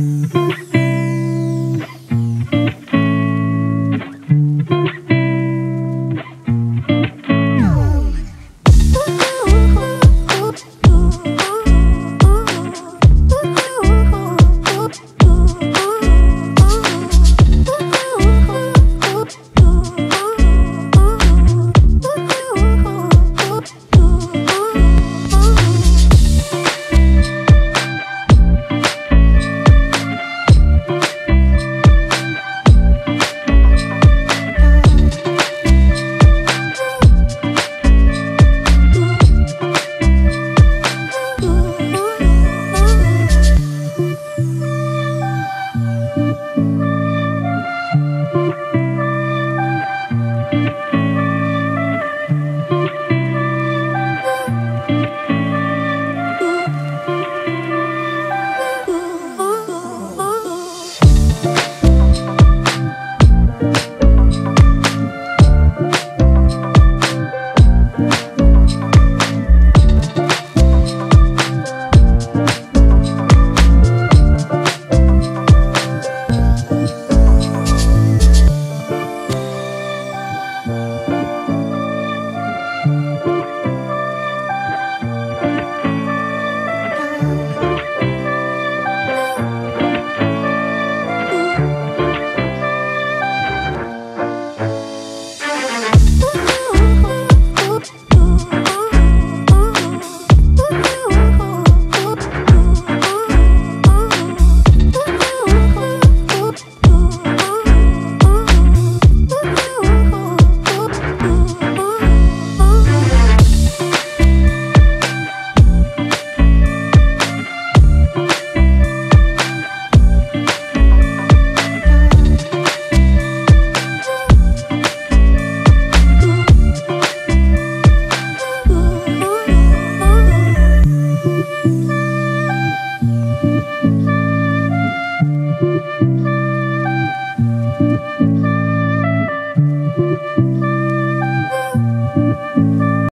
Bye. Ooh.